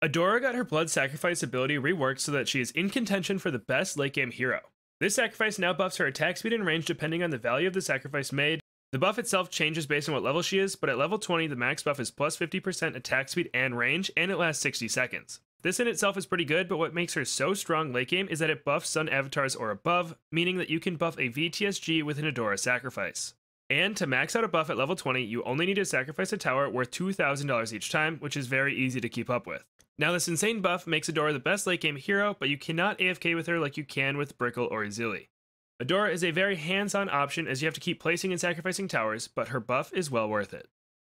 Adora got her blood sacrifice ability reworked so that she is in contention for the best late game hero. This sacrifice now buffs her attack speed and range depending on the value of the sacrifice made. The buff itself changes based on what level she is, but at level 20, the max buff is plus 50% attack speed and range, and it lasts 60 seconds. This in itself is pretty good, but what makes her so strong late game is that it buffs Sun avatars or above, meaning that you can buff a VTSG with an Adora sacrifice. And to max out a buff at level 20, you only need to sacrifice a tower worth $2,000 each time, which is very easy to keep up with. Now, this insane buff makes Adora the best late game hero, but you cannot AFK with her like you can with Brickell or Ezili. Adora is a very hands on option as you have to keep placing and sacrificing towers, but her buff is well worth it.